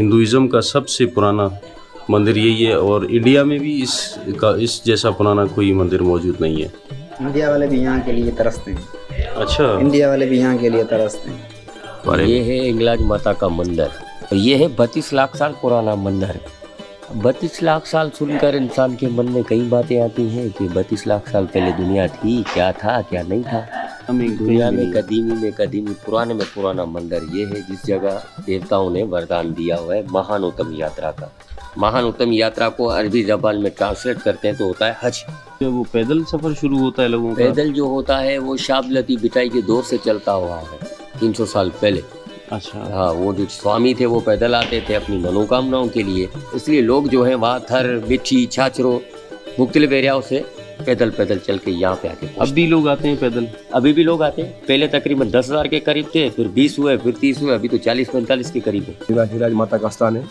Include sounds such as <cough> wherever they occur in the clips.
Hinduism का सबसे पुराना मंदिर यही है और इंडिया में भी इस का इस जैसा पुराना कोई मंदिर मौजूद नहीं है। इंडिया वाले भी यहाँ के लिए तरसते हैं। अच्छा। इंडिया वाले भी यहाँ के लिए तरसते हैं। ये है इंग्लैंड माता का मंदिर। और ये है बत्तीस लाख साल पुराना मंदिर। बत्तीस लाख साल सुनकर इंसान के मन में कई बातें आती हैं कि बत्तीस लाख साल पहले दुनिया थी क्या था क्या नहीं था। दुनिया में कदीमी में कदीमी पुराने में पुराना मंदिर ये है जिस जगह देवताओं ने वरदान दिया हुआ है महान उत्तम यात्रा का। महान उत्तम यात्रा को अरबी जबान में ट्रांसलेट करते हैं तो होता है हज। वो पैदल सफ़र शुरू होता है लोगों का। पैदल जो होता है वो शाबलती बिटाई के दौर से चलता हुआ है तीन सौ साल पहले। अच्छा। हाँ वो जो स्वामी थे वो पैदल आते थे अपनी मनोकामनाओं के लिए। इसलिए लोग जो हैं वहाँ थर मिट्टी छाछरों मुख्तलिफ़ एरियाओं से पैदल पैदल चल के यहाँ पे आके अब भी लोग आते हैं पैदल। अभी भी लोग आते हैं। पहले तकरीबन दस हज़ार के करीब थे फिर बीस हुए फिर तीस हुए अभी तो चालीस पैंतालीस के करीब है। हिराज माता का स्थान है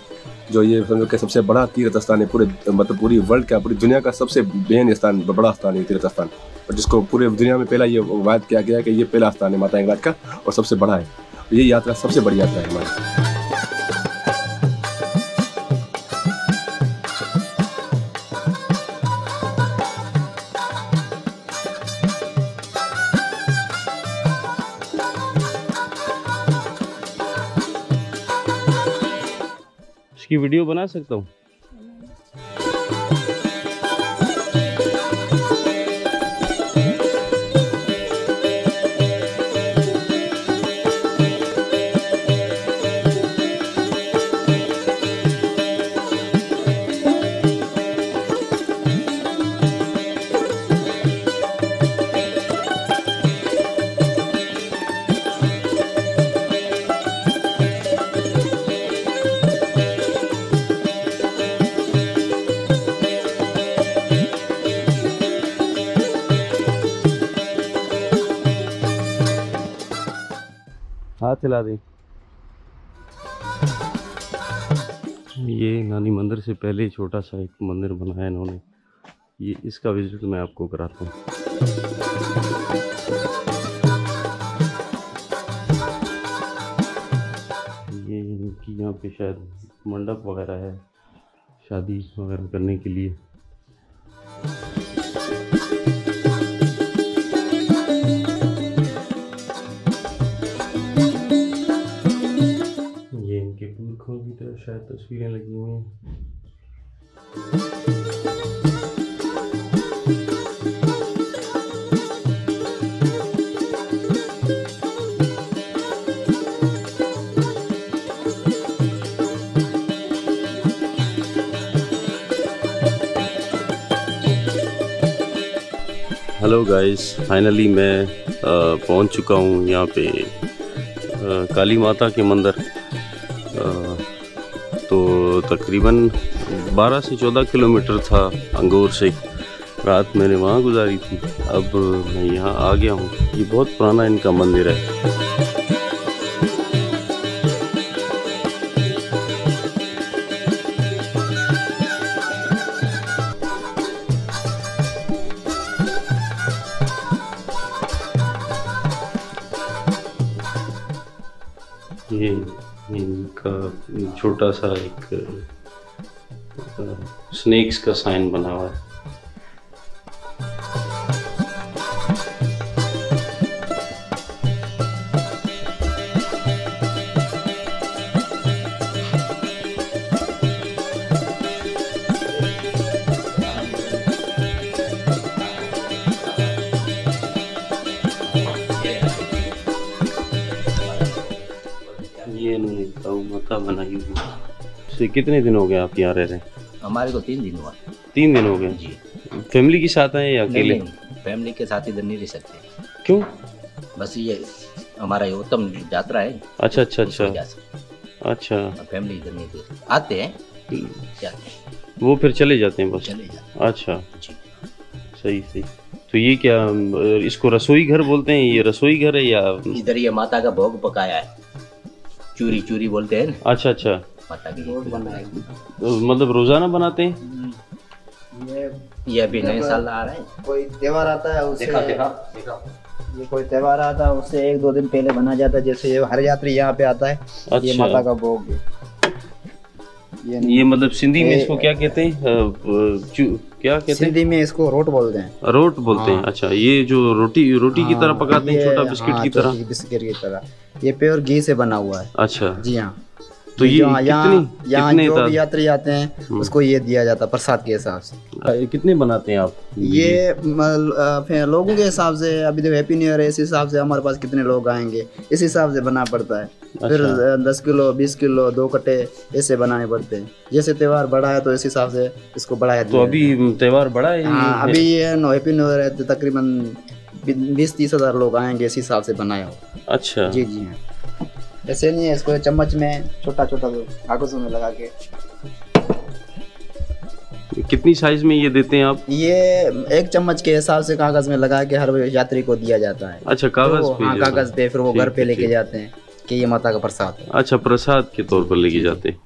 जो ये समझो कि सबसे बड़ा तीर्थ स्थान है पूरे मतलब पूरी वर्ल्ड का पूरी दुनिया का सबसे बेहन स्थान बड़ा स्थान है तीर्थ स्थान। और जिसको पूरे दुनिया में पहला ये वायद किया गया है कि ये पहला स्थान है माता हिंगलाज का और सबसे बड़ा है। ये यात्रा सबसे बड़ी यात्रा है हमारी। इसकी वीडियो बना सकता हूँ? हाथ हिला दें। ये नानी मंदिर से पहले ही छोटा सा एक मंदिर बनाया इन्होंने। ये इसका विज़िट मैं आपको कराता हूँ। ये इनकी यहाँ पे शायद मंडप वगैरह है, शादी वगैरह करने के लिए। इनके की तरफ़ शायद तस्वीरें लगी हुई हैं। हेलो गाइस फाइनली मैं पहुँच चुका हूँ यहाँ पे अ, काली माता के मंदिर। तो तकरीबन 12 से 14 किलोमीटर था अंगूर से। रात मैंने वहाँ गुजारी थी। अब मैं यहाँ आ गया हूँ। ये बहुत पुराना इनका मंदिर है। ये इनका छोटा सा एक स्नेक्स का साइन बना हुआ है। माता बनाई से कितने दिन हो गए आप यहाँ रह रहे हैं? हमारे को तीन दिन हुआ। तीन दिन हो गए? जी। फैमिली के साथ आए या अकेले? फैमिली के साथ इधर नहीं रह सकते। क्यों? बस ये हमारा ये उत्तम यात्रा है। अच्छा अच्छा अच्छा। अच्छा। फैमिली इधर नहीं आते हैं। जाते वो फिर चले जाते हैं बस? चले जाते अच्छा। हैं सही सही। तो ये क्या इसको रसोई घर बोलते हैं? ये रसोई घर है या इधर ये माता का भोग पकाया है। चूरी चूरी बोलते हैं ना। अच्छा अच्छा। पता की तो मतलब रोज़ाना बनाते हैं? ये ये अभी नए साल आ रहा है। कोई त्यौहार आता है उसे देखा देखा देखा। ये कोई त्यौहार आता है उससे एक दो दिन पहले बना जाता है जैसे ये हर यात्री यहाँ पे आता है अच्छा। ये। माता का भोग है। ये मतलब सिंधी में इसको क्या कहते हैं? क्या कहते हैं? सिंधी में इसको रोट बोलते हैं। रोट बोलते हैं। अच्छा ये जो रोटी रोटी की तरह हाँ, पकाते हैं छोटा बिस्किट हाँ, की तरह? बिस्किट की तरह। ये प्योर घी से बना हुआ है। अच्छा। जी हाँ। तो ये यहाँ- यहाँ कितनी यहाँ जो भी यात्री आते हैं उसको ये दिया जाता है प्रसाद के हिसाब से। अ, कितने बनाते हैं आप? ये लोगों के हिसाब से अभी देखो हैप्पी न्यू ईयर है इस हिसाब से हमारे पास कितने लोग आएँगे इस हिसाब से बना पड़ता है। फिर अच्छा। अ, दस किलो बीस किलो दो कट्टे ऐसे बनाने पड़ते हैं। जैसे त्योहार बड़ा है तो इस हिसाब से इसको बढ़ाया तो अभी त्योहार बड़ा है? हाँ अभी ये हैप्पी न्यू ईयर है तो तकरीबन बीस तीस हज़ार लोग आएँगे इस हिसाब से बनाया हो। अच्छा। जी जी हाँ। ऐसे नहीं है इसको चम्मच में छोटा छोटा दो कागजों में लगा के। कितनी साइज़ में ये देते हैं आप? ये एक चम्मच के हिसाब से कागज़ में लगा के हर यात्री को दिया जाता है। अच्छा कागज़ तो पे हाँ कागज़ पे फिर वो घर पे लेके जाते हैं कि ये माता का प्रसाद अच्छा प्रसाद के तौर पर लेके जाते हैं।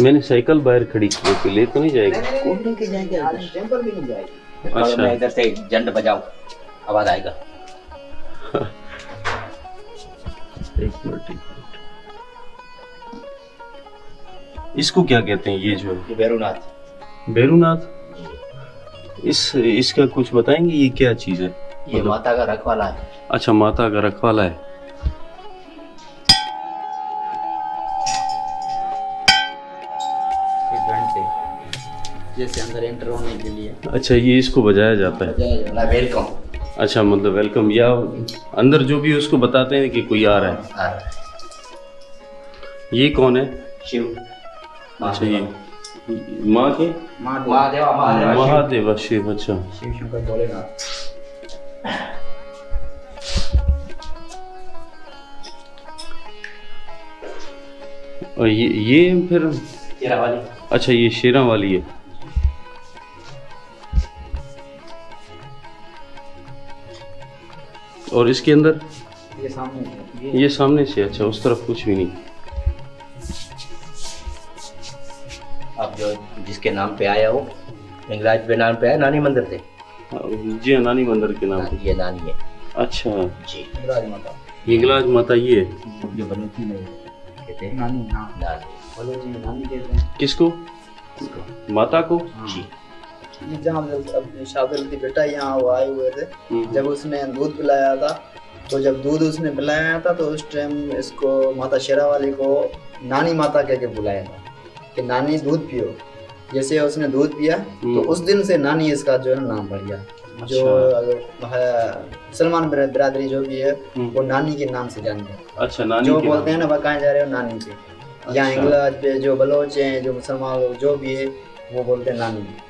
मैंने साइकिल बाहर खड़ी की है, ले तो नहीं जाएगा। लेके जाएँगे टेंपल भी नहीं जाएगी। अच्छा। मैं इधर से जंड बजाओ आवाज़ आएगा। <laughs> एक मिनट इसको क्या कहते हैं ये जो? है भैरूनाथ भैरूनाथ इस इसका कुछ बताएँगे ये क्या चीज़ है? ये माता का रखवाला है। अच्छा माता का रखवाला है। जैसे अंदर एंटर होने के लिए। अच्छा ये इसको बजाया जाता है? वेलकम अच्छा मतलब वेलकम या अंदर जो भी उसको बताते हैं कि कोई आ रहा है। ये कौन है? शिव। अच्छा ये माँ के? महादेवा शिव। अच्छा। शिव शंकर भोलेनाथ और ये ये फिर वाली। अच्छा ये शेरा वाली है। और इसके अंदर? ये सामने ये। ये सामने से अच्छा उस तरफ़ कुछ भी नहीं। आप जो जिसके नाम पे आया हो इंगराज पे नाम पे आया नानी मंदिर थे जी हाँ, नानी मंदिर के नाम पे। ये नानी है। अच्छा। जी। राज माता। हिंगलाज माता ये जो बनी में कहते हैं। नानी हाँ। नानी। बोलो जी नानी कहते हैं। किसको? माता को? जी। ये जहाँ अपने शादी बेटा यहाँ वो आए हुए थे हम्म। जब उसने दूध पिलाया था तो जब दूध उसने पिलाया था तो उस टाइम इसको माता शेरा वाली को नानी माता कह के बुलाया था कि नानी दूध पियो जैसे उसने दूध पिया तो हम्म। उस दिन से नानी इसका जो है नाम बढ़ गया जो है सलमान बिरा- बिरादरी जो भी है हम्म। वो नानी के नाम से जानते हैं अच्छा नानी जो के बोलते हैं ना वह कहाँ जा रहे हो नानी या अच्छा। इंग्लैंड पे जो बलोच हैं जो मुसलमान लोग जो भी है वो बोलते हैं नानी ये।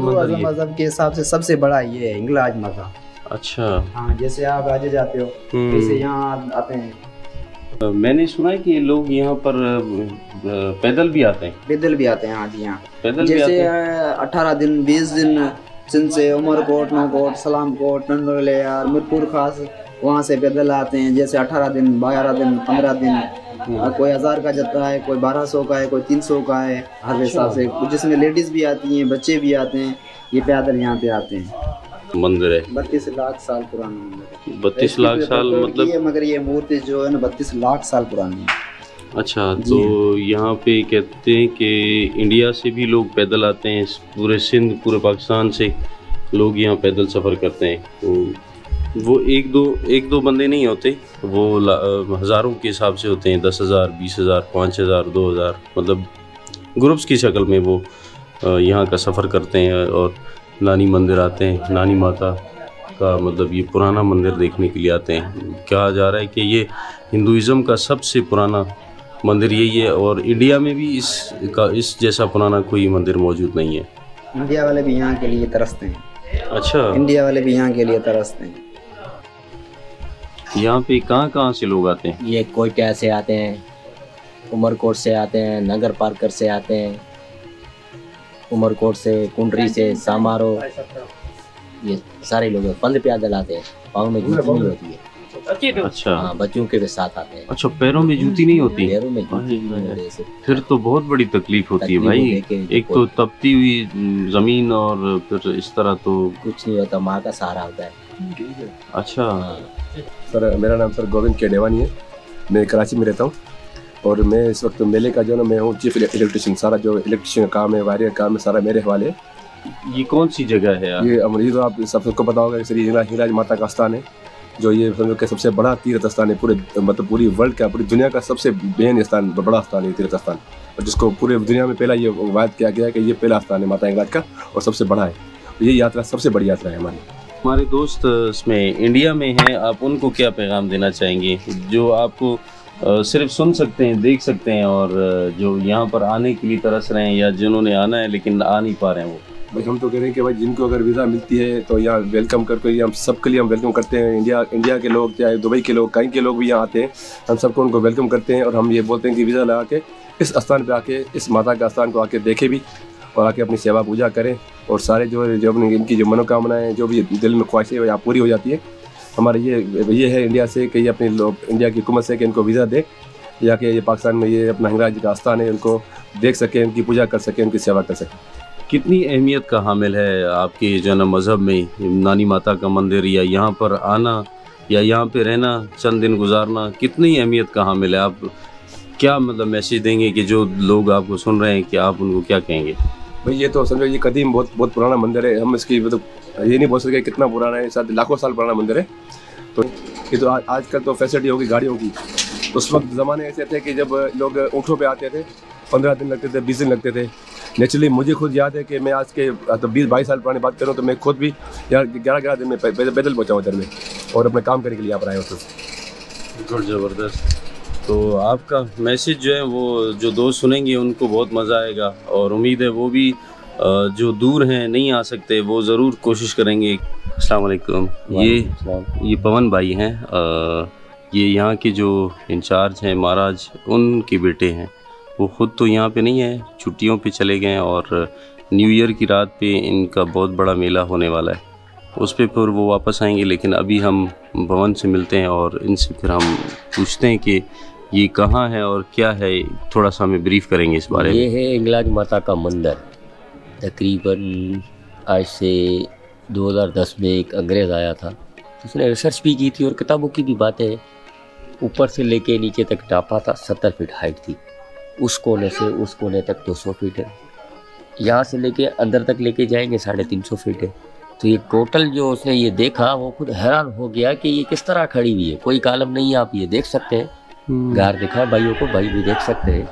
मज़हब के हिसाब से सबसे बड़ा ये है इंग्लाज माता अच्छा। हाँ जैसे आप आज जाते हो हम्म। वैसे यहाँ आते हैं। मैंने सुना है कि लोग यहाँ पर पैदल भी आते हैं। पैदल भी आते हैं हाँ जी यहाँ। पैदल जैसे अठारह दिन बीस दिन सिंध से उमरकोट नौकोट सलामकोट नंदोलिया मीरपुर खास वहाँ से पैदल आते हैं। जैसे अठारह दिन बारह दिन पंद्रह दिन हम्म। कोई हज़ार का जत्था है कोई बारह सौ का है कोई तीन सौ का है हर हिसाब से। जिसमें लेडीज़ भी आती हैं बच्चे भी आते हैं ये पैदल यहाँ पे आते हैं। मंदिर है। बत्तीस लाख साल पुराना मंदिर बत्तीस लाख साल मतलब ये मगर ये मूर्ति जो है ना बत्तीस लाख साल पुरानी है। अच्छा तो यहाँ पे कहते हैं कि इंडिया से भी लोग पैदल आते हैं पूरे सिंध पूरे पाकिस्तान से लोग यहाँ पैदल सफ़र करते हैं। तो वो एक दो एक दो बंदे नहीं होते। वो हज़ारों के हिसाब से होते हैं दस हज़ार बीस हज़ार पाँच हज़ार दो हज़ार। मतलब ग्रुप्स की शक्ल में वो यहाँ का सफ़र करते हैं और नानी मंदिर आते हैं। नानी माता का मतलब ये पुराना मंदिर देखने के लिए आते हैं। कहा जा रहा है कि ये हिंदुज़म का सबसे पुराना मंदिर यही है और इंडिया में भी इस का इस जैसा पुराना कोई मंदिर मौजूद नहीं है। इंडिया वाले भी यहाँ के लिए तरसते हैं। अच्छा। इंडिया वाले भी यहाँ के लिए तरसते हैं। यहाँ पे कहाँ कहाँ से लोग आते हैं? ये कोयटा से आते हैं उमरकोट से आते हैं नगर पार्कर से आते हैं उमरकोट से कुंडरी से सामारो। ये सारे लोग पंद प्यादल आते हैं पाँव में जूती नहीं होती है। अच्छा। हाँ बच्चों के भी साथ आते हैं। अच्छा पैरों में जूती नहीं होती? पैरों में जूती नहीं होती। फिर तो बहुत बड़ी तकलीफ़ होती है भाई। एक तो तपती हुई हम्म, ज़मीन और फिर इस तरह तो कुछ नहीं होता माँ का सहारा होता है। अच्छा। सर मेरा नाम सर गोविंद के डेवानी है। मैं कराची में रहता हूँ। और मैं इस वक्त मेले का जो ना मैं हूँ चीफ इलेक्ट्रिशियन सारा जो इलेक्ट्रिशियन का काम है वायरिंग का काम है सारा मेरे हवाले ये कौन सी जगह है यार? ये अमरीज तो आप सब सबको पता होगा श्री हिंगला- हिंगलाज माता का स्थान है जो ये समझो कि सबसे बड़ा तीर्थ स्थान है। पूरे मतलब पूरी वर्ल्ड का पूरी दुनिया का सबसे बेहन स्थान बड़ा स्थान है तीर्थ स्थान। और जिसको पूरे दुनिया में पहला ये वायद किया गया है कि ये पहला स्थान है माता हिंगलाज का और सबसे बड़ा है। ये यात्रा सबसे बड़ी यात्रा है हमारी। हमारे दोस्त इसमें इंडिया में हैं। आप उनको क्या पैगाम देना चाहेंगे? जो आपको सिर्फ़ सुन सकते हैं, देख सकते हैं और जो यहाँ पर आने के लिए तरस रहे हैं या जिन्होंने आना है, लेकिन आ नहीं पा रहे हैं वो। भाई, हम तो कह रहे हैं कि भाई, जिनको अगर वीज़ा मिलती है तो यहाँ वेलकम करके हम सबके लिए हम वेलकम करते हैं। इंडिया इंडिया के लोग, चाहे दुबई के लोग, कहीं के लोग भी यहाँ आते हैं, हम सबको उनको वेलकम करते हैं और हम ये बोलते हैं कि वीज़ा लगा के इस स्थान पर आके, इस माता का स्थान को आके देखें भी। और आके अपनी सेवा पूजा करें और सारे जो जो अपनी इनकी जो मनोकामनाएँ जो भी दिल में ख्वाहिशें यहाँ पूरी हो जाती है। हमारा ये ये है इंडिया से कि ये अपने इंडिया की हुकूमत से कि इनको वीज़ा दे, या कि ये पाकिस्तान में ये अपना हिंगराज का स्थान है उनको देख सकें उनकी पूजा कर सकें उनकी सेवा कर सकें। कितनी अहमियत का हामिल है आपके जो है ना मज़हब में, नानी माता का मंदिर, या यहाँ पर आना, या यहाँ पे रहना, चंद दिन गुजारना, कितनी अहमियत का हामिल है? आप क्या मतलब मैसेज देंगे कि जो लोग आपको सुन रहे हैं, कि आप उनको क्या कहेंगे? भाई, ये तो समझो, ये कदीम बहुत बहुत पुराना मंदिर है। हम इसकी मतलब ये नहीं बोल सकते कितना पुराना है, शायद लाखों साल पुराना मंदिर है। तो ये तो आज आजकल तो फैसिलिटी होगी, गाड़ियों की। उस वक्त ज़माने ऐसे थे कि जब लोग ऊँटों पे आते थे, पंद्रह दिन लगते थे, बीस दिन लगते थे। नेचुरली मुझे खुद याद है कि मैं आज के तो बीस, बाईस साल पुरानी बात करूँ तो मैं खुद भी ग्यारह ग्यारह दिन में पैदल पहुँचा इधर में और अपने काम करने के लिए यहाँ पर आया हूँ। तो ज़बरदस्त। तो आपका मैसेज जो है वो जो दोस्त सुनेंगे उनको बहुत मज़ा आएगा। और उम्मीद है वो भी जो दूर हैं नहीं आ सकते वो ज़रूर कोशिश करेंगे। अस्सलाम वालेकुम। ये ये पवन भाई हैं। ये यहाँ के जो इंचार्ज हैं महाराज उनके बेटे हैं। वो ख़ुद तो यहाँ पे नहीं है छुट्टियों पे चले गए और न्यू ईयर की रात पे इनका बहुत बड़ा मेला होने वाला है। उस पर फिर वो वापस आएँगे लेकिन अभी हम भवन से मिलते हैं और इनसे फिर हम पूछते हैं कि ये कहाँ है और क्या है, थोड़ा सा हमें ब्रीफ करेंगे इस बारे में। ये है इंगलाज माता का मंदिर। तकरीबन आज से 2010 में एक अंग्रेज़ आया था। उसने रिसर्च भी की थी और किताबों की भी बातें ऊपर से लेके नीचे तक टापा था, सत्तर फीट हाइट थी। उस कोने से उस कोने तक 200 फीट है। यहाँ से लेके अंदर तक लेके जाएँगे साढ़े तीन सौ फीट है। तो ये टोटल जो उसने ये देखा, वो खुद हैरान हो गया कि ये किस तरह खड़ी हुई है। कोई कालम नहीं है, आप ये देख सकते हैं। गार दिखा भाइयों को, भाई भी देख सकते हैं।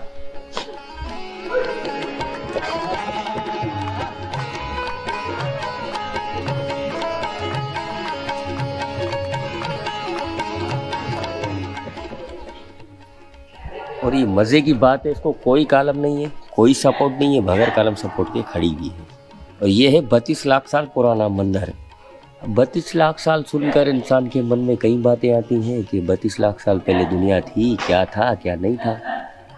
और ये मज़े की बात है, इसको कोई कालम नहीं है, कोई सपोर्ट नहीं है बगैर कालम सपोर्ट के खड़ी भी है। और ये है बत्तीस लाख साल पुराना मंदिर। बत्तीस लाख साल सुनकर इंसान के मन में कई बातें आती हैं कि बत्तीस लाख साल पहले दुनिया थी, क्या था, क्या नहीं था।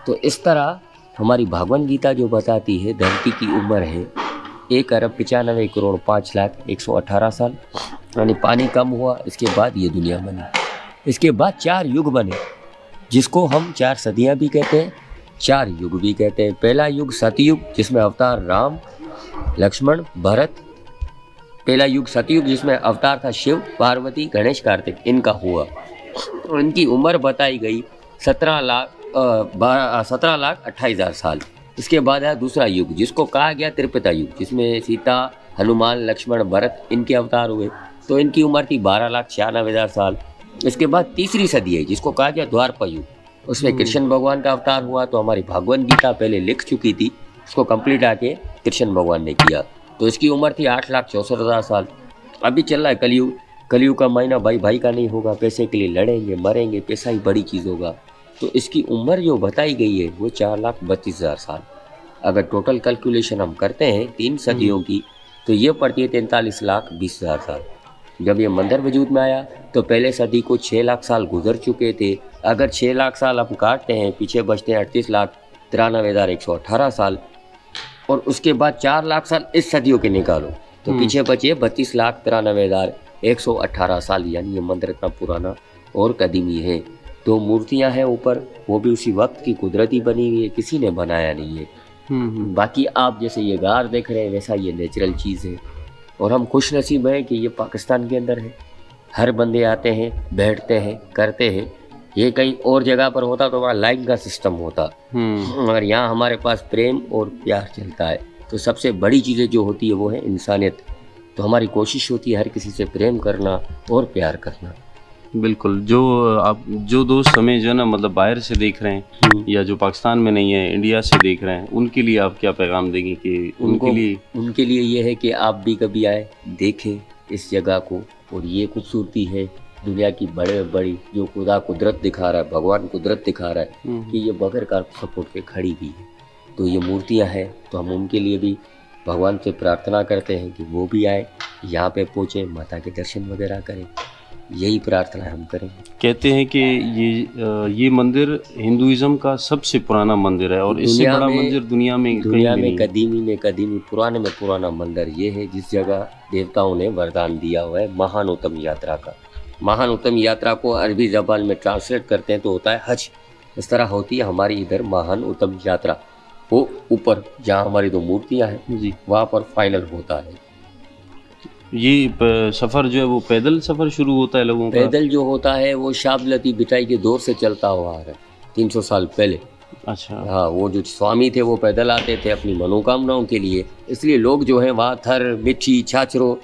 तो इस तरह हमारी भगवान गीता जो बताती है, धरती की उम्र है एक अरब पचानवे करोड़ पाँच लाख एक सौ अठारह साल, यानी पानी कम हुआ, इसके बाद ये दुनिया बनी। इसके बाद चार युग बने, जिसको हम चार सदियाँ भी कहते हैं, चार युग भी कहते हैं। पहला युग सतयुग, जिसमें अवतार राम, लक्ष्मण, भरत पहला युग सतयुग जिसमें अवतार था शिव पार्वती गणेश कार्तिक इनका हुआ। इनकी उम्र बताई गई सत्रह लाख सत्रह लाख अट्ठाईस हज़ार साल। इसके बाद आया दूसरा युग जिसको कहा गया त्रिपिता युग जिसमें सीता हनुमान लक्ष्मण भरत इनके अवतार हुए। तो इनकी उम्र थी बारह लाख छियानवे हज़ार साल। इसके बाद तीसरी सदी है जिसको कहा गया द्वारपा युग। उसमें कृष्ण भगवान का अवतार हुआ तो हमारी भगवत गीता पहले लिख चुकी थी। उसको कंप्लीट आके कृष्ण भगवान ने किया। तो इसकी उम्र थी आठ लाख चौंसठ हज़ार साल। अभी चल रहा है कलयुग। कलयुग का महीना भाई भाई का नहीं होगा। पैसे के लिए लड़ेंगे मरेंगे पैसा ही बड़ी चीज़ होगा। तो इसकी उम्र जो बताई गई है वो चार लाख बत्तीस हज़ार साल। अगर टोटल कैलकुलेशन हम करते हैं तीन सदियों की तो ये पड़ती है तैंतालीस लाख बीस हज़ार साल। जब ये मंदिर वजूद में आया तो पहले सदी को छः लाख साल गुजर चुके थे। अगर छः लाख साल हम काटते हैं पीछे बचते हैं अड़तीस लाख तिरानवे हज़ार एक सौ अट्ठारह साल। और उसके बाद चार लाख साल इस सदियों के निकालो। तो पीछे बचे बत्तीस लाख तिरानवे हज़ार एक सौ अट्ठारह साल यानी ये मंदिर इतना पुराना और कदीमी है। दो मूर्तियाँ हैं ऊपर वो भी उसी वक्त की कुदरती बनी हुई है किसी ने बनाया नहीं है। हम्म बाकी आप जैसे ये गार देख रहे हैं वैसा ये नेचुरल चीज़ है। और हम खुश नसीब हैं कि ये पाकिस्तान के अंदर है। हर बंदे आते हैं बैठते हैं करते हैं। ये कहीं और जगह पर होता तो वहाँ लाइन का सिस्टम होता। हम्म। मगर यहाँ हमारे पास प्रेम और प्यार चलता है। तो सबसे बड़ी चीज़ें जो होती है वो है इंसानियत। तो हमारी कोशिश होती है हर किसी से प्रेम करना और प्यार करना। बिल्कुल। जो आप जो दोस्त हमें जो है ना मतलब बाहर से देख रहे हैं या जो पाकिस्तान में नहीं है इंडिया से देख रहे हैं उनके लिए आप क्या पैगाम देंगे कि उनके लिए? उनके लिए ये है कि आप भी कभी आए देखें इस जगह को और ये खूबसूरती है दुनिया की बड़े बड़ी जो खुदा कुदरत दिखा रहा है भगवान कुदरत दिखा रहा है हम्म, कि ये बगैर कार सपोर्ट के खड़ी भी है। तो ये मूर्तियाँ हैं तो हम उनके लिए भी भगवान से प्रार्थना करते हैं कि वो भी आए यहाँ पे पहुँचे माता के दर्शन वगैरह करें। यही प्रार्थना हम करें। कहते हैं कि ये ये मंदिर हिंदुइज्म का सबसे पुराना मंदिर है और इससे बड़ा मंदिर दुनिया में दुनिया में कदीमी में कदीमी पुराने में पुराना मंदिर ये है जिस जगह देवताओं ने वरदान दिया हुआ है महानोत्तम यात्रा का। महान उत्तम यात्रा को अरबी जबान में ट्रांसलेट करते हैं तो होता है हज। इस तरह होती है हमारी इधर महान उत्तम यात्रा। वो ऊपर जहाँ हमारी दो मूर्तियाँ हैं जी। वहाँ पर फाइनल होता है। ये सफ़र जो है वो पैदल सफ़र शुरू होता है लोगों का? पैदल जो होता है वो शाब लती बिटाई के दौर से चलता हुआ आ रहा है तीन सौ साल पहले। अच्छा। हाँ वो जो स्वामी थे वो पैदल आते थे अपनी मनोकामनाओं के लिए। इसलिए लोग जो हैं वहाँ थर मिट्टी छाछरों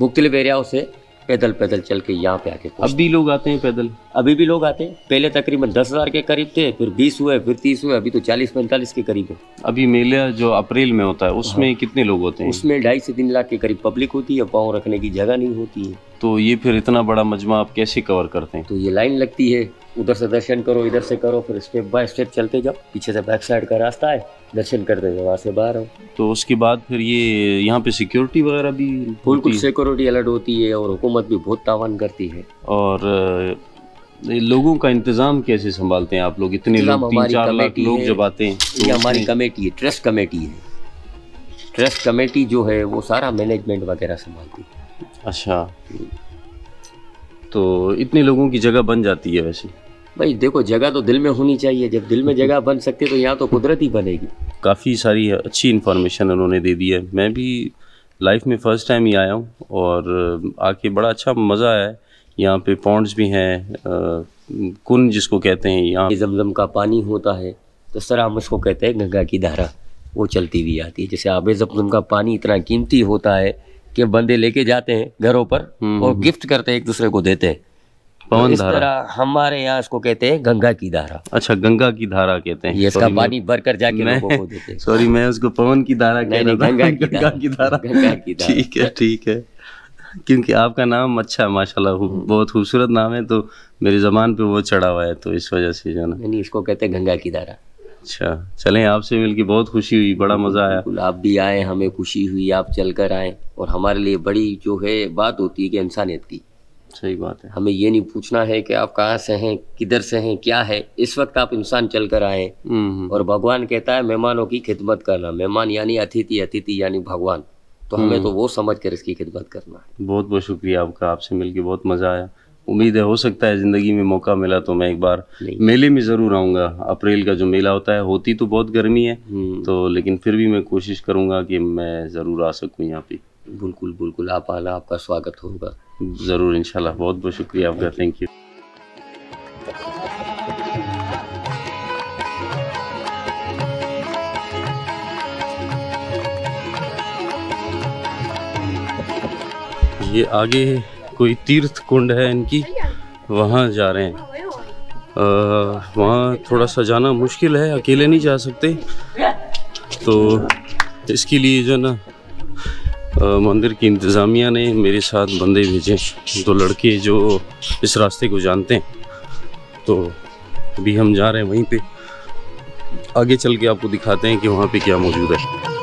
मुख्तलिफ़ एरियाओं से पैदल पैदल चल के यहाँ पे आके अब भी लोग आते हैं पैदल? अभी भी लोग आते हैं। पहले तकरीबन दस हज़ार के करीब थे फिर बीस हुए फिर तीस हुए अभी तो चालीस पैंतालीस के करीब है। अभी मेला जो अप्रैल में होता है उसमें हाँ। कितने लोग होते हैं? उसमें ढाई से तीन लाख के करीब पब्लिक होती है पाँव रखने की जगह नहीं होती है। तो ये फिर इतना बड़ा मजमा आप कैसे कवर करते हैं? तो ये लाइन लगती है। उधर से दर्शन करो इधर से करो फिर स्टेप बाय स्टेप चलते जाओ। पीछे से बैक साइड का रास्ता है दर्शन करते जाओ वहाँ से बाहर आओ। तो उसके बाद फिर ये यहाँ पे सिक्योरिटी वगैरह भी बिल्कुल सिक्योरिटी अलर्ट होती है और हुकूमत भी बहुत तावन करती है। और लोगों का इंतज़ाम कैसे संभालते हैं आप लोग? इतने लोग तीन चार लाख लोग जब आते हैं तो ये हमारी कमेटी है ट्रस्ट कमेटी है। ट्रस्ट कमेटी जो है वो सारा मैनेजमेंट वगैरह संभालती है। अच्छा। तो इतने लोगों की जगह बन जाती है वैसे? भाई देखो जगह तो दिल में होनी चाहिए। जब दिल में जगह बन सकती है तो यहाँ तो कुदरत ही बनेगी। काफ़ी सारी अच्छी इन्फॉर्मेशन उन्होंने दे दी है। मैं भी लाइफ में फ़र्स्ट टाइम ही आया हूँ और आके बड़ा अच्छा मज़ा आया है। यहाँ पे पॉन्ड्स भी हैं कुन जिसको कहते हैं यहाँ जमजम का पानी होता है तो सर हम उसको कहते हैं गंगा की धारा। वो चलती हुई आती है। जैसे आबे जमजम का पानी इतना कीमती होता है कि बंदे लेके जाते हैं घरों पर हम्म, और गिफ्ट करते हैं एक दूसरे को देते हैं। पवन इस धारा। तरह हमारे यहाँ इसको कहते हैं गंगा की धारा। अच्छा गंगा की धारा कहते हैं। ये इसका पानी भरकर जाके मैं- लोगों को देते हैं। सॉरी मैं उसको पवन की धारा कह रहा गंगा की धारा। की धारा। गंगा की धारा। ठीक है ठीक है। क्योंकि आपका नाम अच्छा है माशाल्लाह हम्म। बहुत खूबसूरत नाम है तो मेरी जबान पे वो चढ़ा हुआ है तो इस वजह से जो ना। नहीं इसको कहते हैं गंगा की धारा। अच्छा चलें आपसे मिलके बहुत खुशी हुई बड़ा मज़ा आया। आप भी आए हमें खुशी हुई आप चलकर आए और हमारे लिए बड़ी जो है बात होती है कि इंसानियत की। सही बात है। हमें ये नहीं पूछना है कि आप कहाँ से हैं किधर से हैं क्या है। इस वक्त आप इंसान चल कर आए हम्म, और भगवान कहता है मेहमानों की खिदमत करना। मेहमान यानी अतिथि अतिथि यानी भगवान। तो हमें तो वो समझ कर इसकी खिदमत करना है। बहुत बहुत शुक्रिया आपका आपसे मिलके बहुत मज़ा आया। उम्मीद है हो सकता है ज़िंदगी में मौका मिला तो मैं एक बार मेले में ज़रूर आऊँगा। अप्रैल का जो मेला होता है होती तो बहुत गर्मी है। हम्म, तो लेकिन फिर भी मैं कोशिश करूँगा कि मैं ज़रूर आ सकूँ यहाँ पे। बिल्कुल बिल्कुल। आप आना आपका स्वागत होगा। ज़रूर, इंशाल्लाह। बहुत बहुत शुक्रिया आपका। थैंक यू ये आगे कोई तीर्थ कुंड है इनकी? वहाँ जा रहे हैं। वहाँ थोड़ा सा जाना मुश्किल है, अकेले नहीं जा सकते। तो इसके लिए जो ना मंदिर की इंतज़ामिया ने मेरे साथ बंदे भेजे। दो लड़के जो इस रास्ते को जानते हैं। तो अभी हम जा रहे हैं वहीं पे। आगे चल के आपको दिखाते हैं कि वहाँ पे क्या मौजूद है।